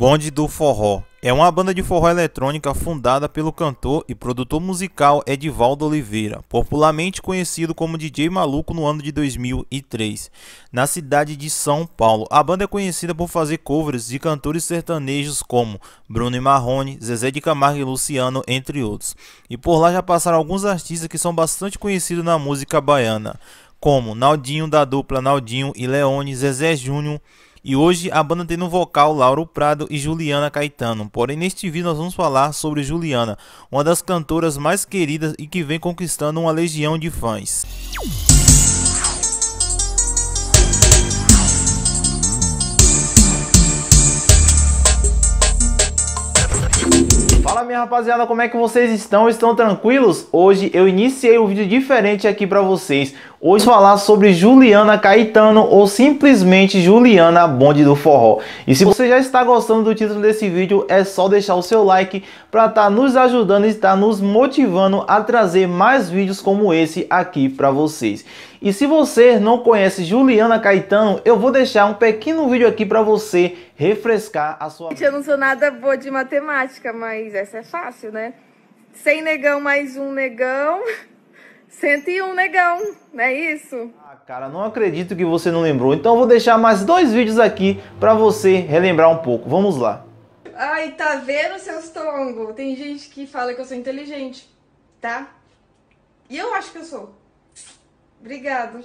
Bonde do Forró é uma banda de forró eletrônica fundada pelo cantor e produtor musical Edivaldo Oliveira, popularmente conhecido como DJ Maluco no ano de 2003, na cidade de São Paulo. A banda é conhecida por fazer covers de cantores sertanejos como Bruno e Marrone, Zezé de Camargo e Luciano, entre outros. E por lá já passaram alguns artistas que são bastante conhecidos na música baiana, como Naldinho da dupla Naldinho e Leone, Zezé Júnior, e hoje a banda tem no vocal Lauro Prado e Juliana Caetano. Porém, neste vídeo nós vamos falar sobre Juliana, uma das cantoras mais queridas e que vem conquistando uma legião de fãs. Fala minha rapaziada, como é que vocês estão? Estão tranquilos? Hoje eu iniciei um vídeo diferente aqui para vocês. Hoje falar sobre Juliana Caetano ou simplesmente Juliana Bonde do Forró. E se você já está gostando do título desse vídeo, é só deixar o seu like para estar tá nos ajudando e estar nos motivando a trazer mais vídeos como esse aqui para vocês. E se você não conhece Juliana Caetano, eu vou deixar um pequeno vídeo aqui para você refrescar a sua... Eu não sou nada boa de matemática, mas essa é fácil, né? 100 negão mais um negão, 101 negão, não é isso? Ah, cara, não acredito que você não lembrou. Então eu vou deixar mais dois vídeos aqui para você relembrar um pouco. Vamos lá. Ai, tá vendo, seus tongos? Tem gente que fala que eu sou inteligente, tá? E eu acho que eu sou. Obrigado.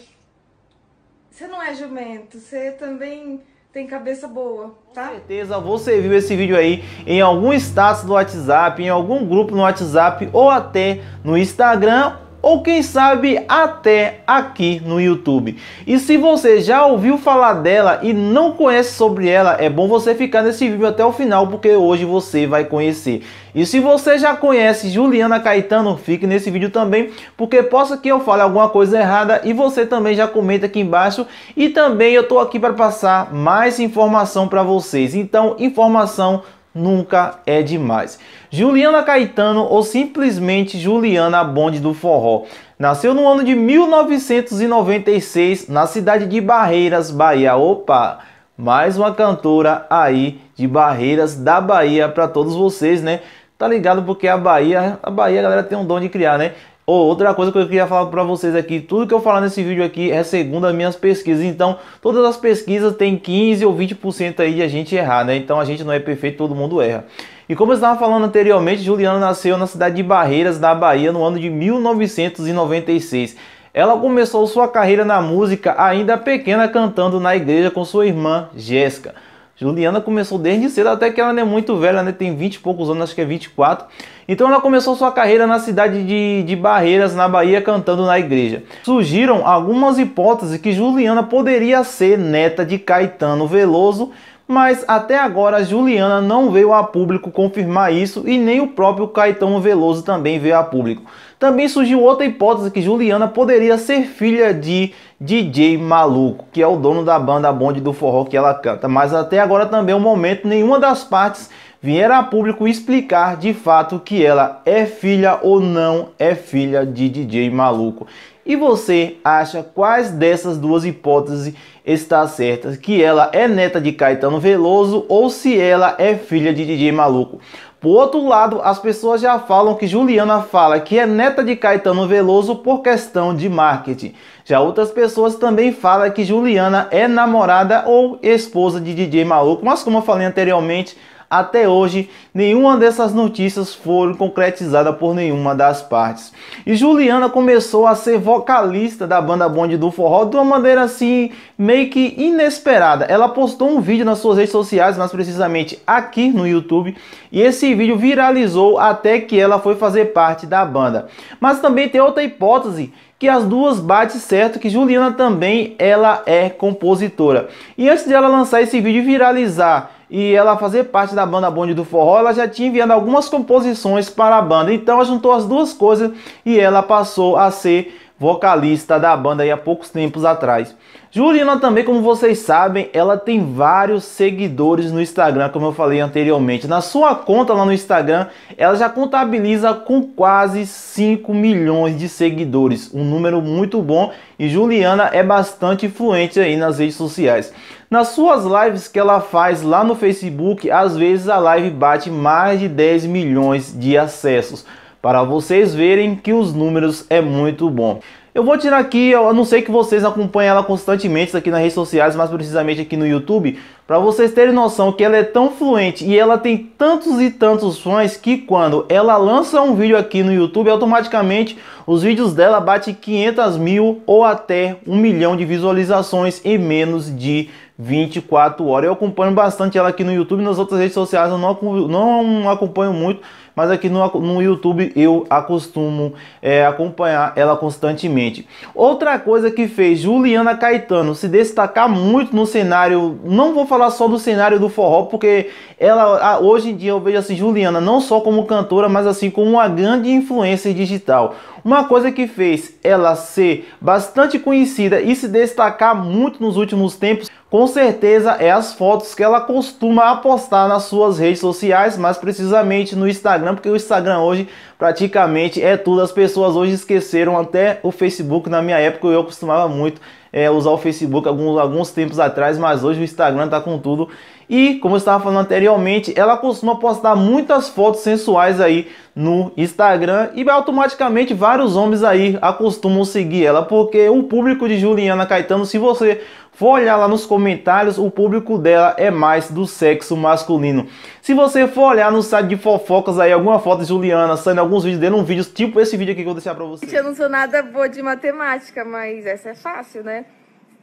Você não é jumento, você também tem cabeça boa, tá? Com certeza você viu esse vídeo aí em algum status do WhatsApp, em algum grupo no WhatsApp ou até no Instagram ou quem sabe até aqui no YouTube. E se você já ouviu falar dela e não conhece sobre ela, é bom você ficar nesse vídeo até o final porque hoje você vai conhecer. E se você já conhece Juliana Caetano, fique nesse vídeo também, porque possa que eu fale alguma coisa errada e você também já comenta aqui embaixo. E também eu estou aqui para passar mais informação para vocês. Então, informação nunca é demais. Juliana Caetano ou simplesmente Juliana Bonde do Forró. Nasceu no ano de 1996 na cidade de Barreiras, Bahia. Opa! Mais uma cantora aí de Barreiras da Bahia para todos vocês, né? Tá ligado porque a Bahia, a Bahia a galera tem um dom de criar, né? Oh, outra coisa que eu queria falar para vocês aqui, tudo que eu falar nesse vídeo aqui é segundo as minhas pesquisas. Então, todas as pesquisas tem 15 ou 20% aí de a gente errar, né? Então a gente não é perfeito, todo mundo erra. E como eu estava falando anteriormente, Juliana nasceu na cidade de Barreiras, na Bahia, no ano de 1996. Ela começou sua carreira na música ainda pequena cantando na igreja com sua irmã Jéssica. Juliana começou desde cedo, até que ela não é muito velha, né? Tem 20 e poucos anos, acho que é 24. Então ela começou sua carreira na cidade de, de Barreiras, na Bahia, cantando na igreja. Surgiram algumas hipóteses que Juliana poderia ser neta de Caetano Veloso, mas até agora Juliana não veio a público confirmar isso e nem o próprio Caetano Veloso também veio a público. Também surgiu outra hipótese que Juliana poderia ser filha de DJ Maluco, que é o dono da banda Bonde do Forró que ela canta, mas até agora também o um momento nenhuma das partes vieram a público explicar de fato que ela é filha ou não é filha de DJ Maluco. E você acha quais dessas duas hipóteses está certa? Que ela é neta de Caetano Veloso ou se ela é filha de DJ Maluco? Por outro lado, as pessoas já falam que Juliana fala que é neta de Caetano Veloso por questão de marketing. Já outras pessoas também falam que Juliana é namorada ou esposa de DJ Maluco, mas como eu falei anteriormente, até hoje, nenhuma dessas notícias foram concretizadas por nenhuma das partes. E Juliana começou a ser vocalista da banda Bonde do Forró de uma maneira assim, meio que inesperada. Ela postou um vídeo nas suas redes sociais, mais precisamente aqui no YouTube, e esse vídeo viralizou até que ela foi fazer parte da banda. Mas também tem outra hipótese que as duas batem certo que Juliana também ela é compositora. E antes de ela lançar esse vídeo e viralizar e ela fazer parte da banda Bonde do Forró, ela já tinha enviado algumas composições para a banda. Então ela juntou as duas coisas e ela passou a ser vocalista da banda aí há poucos tempos atrás. Juliana também, como vocês sabem, ela tem vários seguidores no Instagram, como eu falei anteriormente. Na sua conta lá no Instagram, ela já contabiliza com quase 5 milhões de seguidores, um número muito bom e Juliana é bastante influente aí nas redes sociais. Nas suas lives que ela faz lá no Facebook, às vezes a live bate mais de 10 milhões de acessos para vocês verem que os números é muito bom. Eu vou tirar aqui, eu não sei que vocês acompanhem ela constantemente aqui nas redes sociais, mais precisamente aqui no YouTube, para vocês terem noção que ela é tão fluente e ela tem tantos e tantos fãs que quando ela lança um vídeo aqui no YouTube, automaticamente os vídeos dela batem 500 mil ou até um milhão de visualizações em menos de 24 horas. Eu acompanho bastante ela aqui no YouTube, nas outras redes sociais eu não, não acompanho muito, mas aqui no, no YouTube eu acostumo é, acompanhar ela constantemente. Outra coisa que fez Juliana Caetano se destacar muito no cenário, não vou falar só do cenário do forró, porque ela hoje em dia eu vejo assim Juliana não só como cantora, mas assim como uma grande influência digital. Uma coisa que fez ela ser bastante conhecida e se destacar muito nos últimos tempos, com certeza é as fotos que ela costuma postar nas suas redes sociais, mais precisamente no Instagram, porque o Instagram hoje praticamente é tudo. As pessoas hoje esqueceram até o Facebook. Na minha época eu costumava muito é, usar o Facebook alguns, alguns tempos atrás, mas hoje o Instagram tá com tudo. E, como eu estava falando anteriormente, ela costuma postar muitas fotos sensuais aí no Instagram e automaticamente vários homens aí acostumam seguir ela, porque o público de Juliana Caetano, se você for olhar lá nos comentários, o público dela é mais do sexo masculino. Se você for olhar no site de fofocas aí, alguma foto de Juliana, saindo alguns vídeos dele, um vídeo tipo esse vídeo aqui que eu vou deixar pra você. Eu não sou nada boa de matemática, mas essa é fácil, né?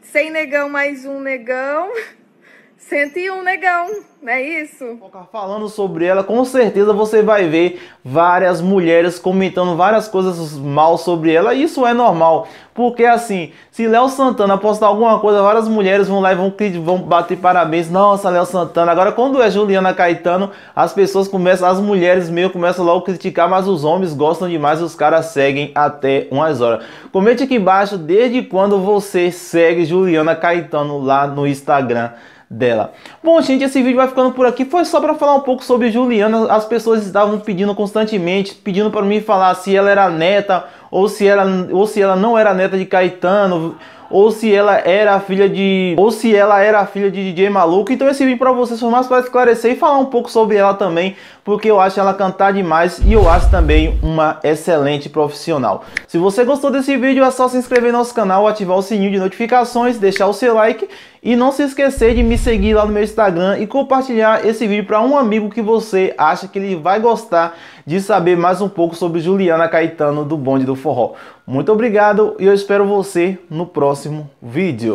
100 negão mais um negão... 101 negão, não é isso? Falando sobre ela, com certeza você vai ver várias mulheres comentando várias coisas mal sobre ela. Isso é normal, porque assim, se Léo Santana postar alguma coisa, várias mulheres vão lá e vão, vão bater parabéns. Nossa, Léo Santana. Agora, quando é Juliana Caetano, as pessoas começam, as mulheres meio começam logo a criticar, mas os homens gostam demais e os caras seguem até umas horas. Comente aqui embaixo desde quando você segue Juliana Caetano lá no Instagram dela. Bom, gente, esse vídeo vai ficando por aqui. Foi só para falar um pouco sobre Juliana. As pessoas estavam pedindo constantemente, pedindo para mim falar se ela era neta ou se ela, ou se ela não era neta de Caetano ou se ela era filha de ou se ela era filha de DJ Maluco. Então esse vídeo para vocês foi mais para esclarecer e falar um pouco sobre ela também, porque eu acho ela cantar demais e eu acho também uma excelente profissional. Se você gostou desse vídeo, é só se inscrever no nosso canal, ativar o sininho de notificações, deixar o seu like e não se esquecer de me seguir lá no meu Instagram e compartilhar esse vídeo para um amigo que você acha que ele vai gostar de saber mais um pouco sobre Juliana Caetano do Bonde do Forró. Muito obrigado e eu espero você no próximo vídeo.